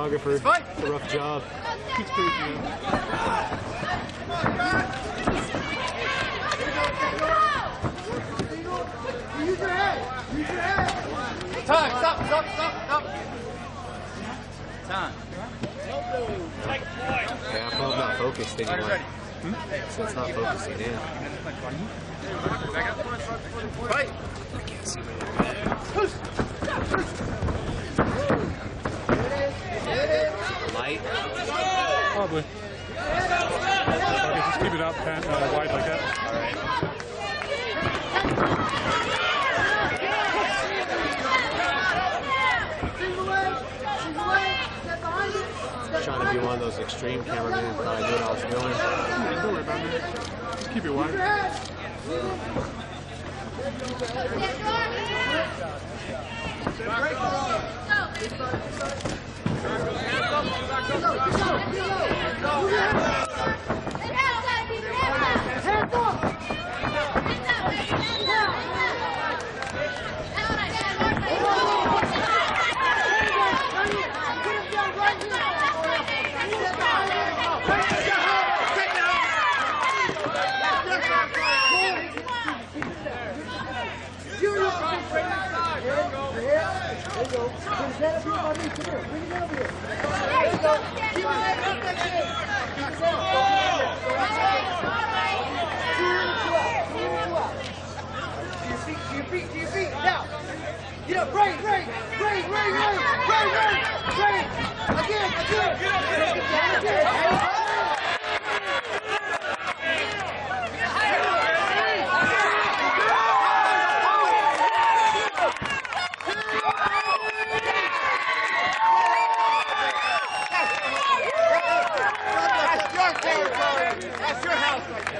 Photographer, it's a rough job. It's pretty good. Time, stop, stop, stop, stop. Time. Yeah, I'm probably not focused anymore. Hmm? So it's not focusing in. Fight. I can't see my Probably. Okay, just keep it up, pan, uh, wide like that. Trying to be one of those extreme cameramen. Thought I knew what I was doing. Yeah, don't worry about it. Just keep it wide. Get up, right, right, right, right, right, right, right, right. Again, again. Get down again. That's your territory. That's your house right there.